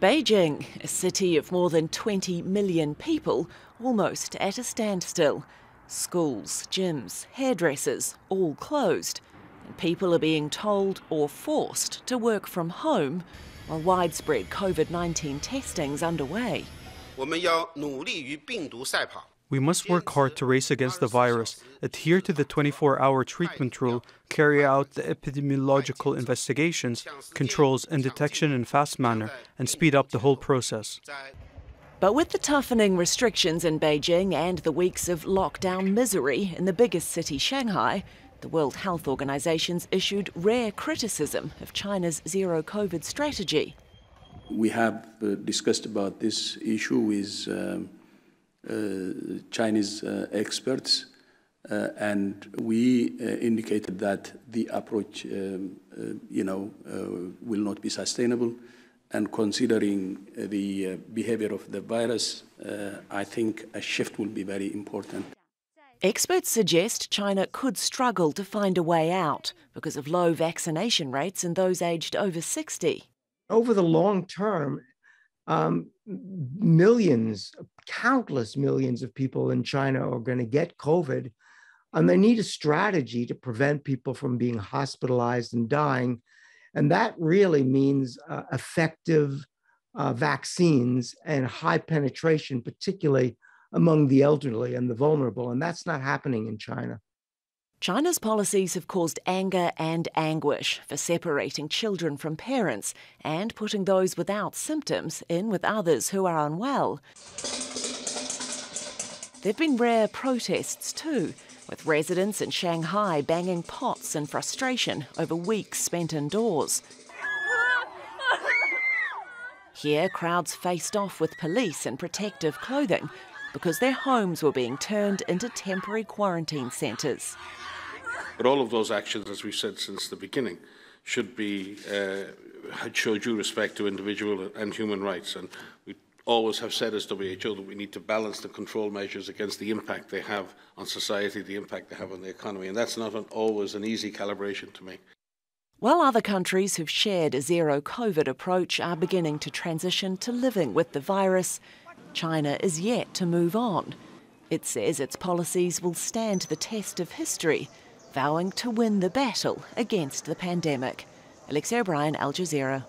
Beijing, a city of more than 20 million people, almost at a standstill. Schools, gyms, hairdressers, all closed. And people are being told or forced to work from home while widespread COVID 19 testing's underway. 我们要努力与病毒赛跑。 We must work hard to race against the virus, adhere to the 24 hour treatment rule, carry out the epidemiological investigations, controls, and detection in a fast manner, and speed up the whole process. But with the toughening restrictions in Beijing and the weeks of lockdown misery in the biggest city, Shanghai, the World Health Organization's issued rare criticism of China's zero COVID strategy. We have uh, discussed about this issue with um, uh, Chinese uh, experts, uh, and we uh, indicated that the approach, um, uh, you know, uh, will not be sustainable. And considering uh, the uh, behavior of the virus, uh, I think a shift will be very important. Experts suggest China could struggle to find a way out because of low vaccination rates in those aged over 60. over the long term, um, millions, countless millions of people in China are going to get COVID, and they need a strategy to prevent people from being hospitalized and dying. And that really means uh, effective uh, vaccines and high penetration, particularly among the elderly and the vulnerable. And that's not happening in China. China's policies have caused anger and anguish for separating children from parents and putting those without symptoms in with others who are unwell. There have been rare protests too, with residents in Shanghai banging pots in frustration over weeks spent indoors. Here, crowds faced off with police in protective clothing because their homes were being turned into temporary quarantine centres. But all of those actions, as we've said since the beginning, should be uh, show due respect to individual and human rights. And we always have said as WHO that we need to balance the control measures against the impact they have on society, the impact they have on the economy. And that's not an, always an easy calibration to make. While other countries who've shared a zero COVID approach are beginning to transition to living with the virus, China is yet to move on. It says its policies will stand the test of history, vowing to win the battle against the pandemic. Alexi O'Brien, Al Jazeera.